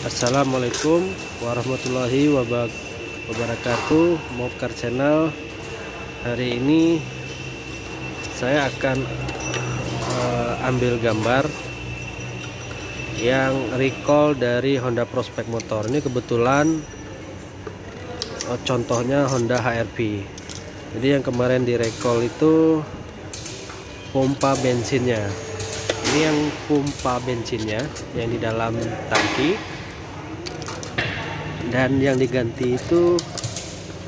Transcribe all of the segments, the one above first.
Assalamualaikum warahmatullahi wabarakatuh. Mobcar Channel. Hari ini saya akan eh, ambil gambar yang recall dari Honda Prospect Motor. Ini kebetulan oh, contohnya Honda HRV jadi yang kemarin di recall itu pompa bensinnya. Ini yang pompa bensinnya yang di dalam tangki dan yang diganti itu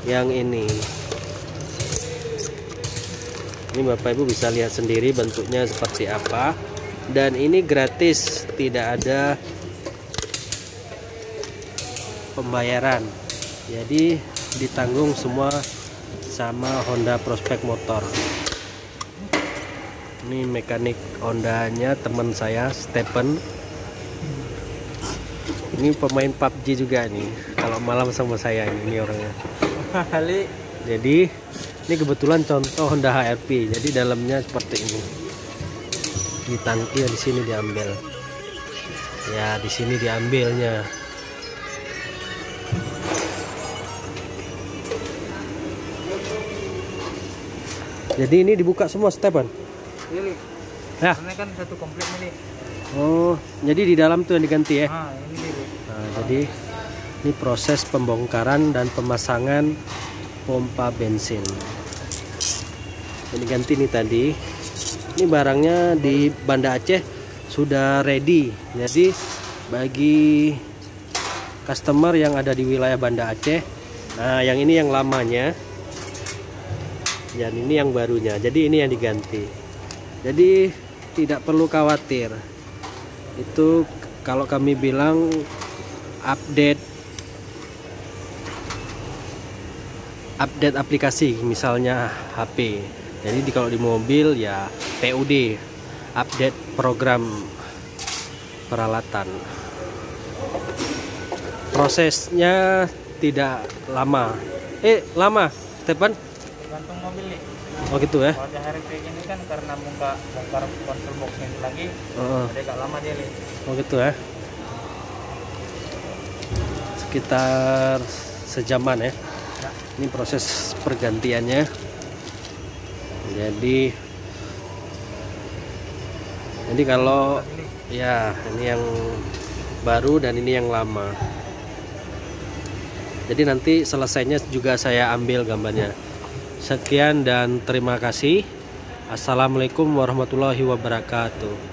yang ini. Ini Bapak Ibu bisa lihat sendiri bentuknya seperti apa. Dan ini gratis tidak ada pembayaran. Jadi ditanggung semua sama Honda Prospect Motor. Ini mekanik Hondanya teman saya Stephen ini pemain PUBG juga nih kalau malam sama saya ini, ini orangnya. Kali jadi ini kebetulan contoh Honda HRV jadi dalamnya seperti ini. Di tangki ya di sini diambil. Ya di sini diambilnya. Jadi ini dibuka semua Stephen ini. Ya. Karena kan satu komplit ini. Oh jadi di dalam tuh yang diganti ya? Ah Nah, jadi ini proses pembongkaran dan pemasangan pompa bensin. Ini ganti nih tadi. Ini barangnya di Banda Aceh sudah ready. Jadi bagi customer yang ada di wilayah Banda Aceh, nah yang ini yang lamanya, dan ini yang barunya. Jadi ini yang diganti. Jadi tidak perlu khawatir. Itu kalau kami bilang update update aplikasi misalnya HP jadi di, kalau di mobil ya PUD update program peralatan. Prosesnya tidak lama. Eh lama Stefan? Tergantung mobil nih. Oh gitu ya? Kalau di hari kayak gini kan karena muka bongkar konsol boxnya lagi oh, jadi agak lama dia nih. Oh gitu ya sekitar sejaman ya. Ini proses pergantiannya. Jadi jadi kalau ya ini yang baru dan ini yang lama. Jadi nanti selesainya juga saya ambil gambarnya. Sekian dan terima kasih. Assalamualaikum warahmatullahi wabarakatuh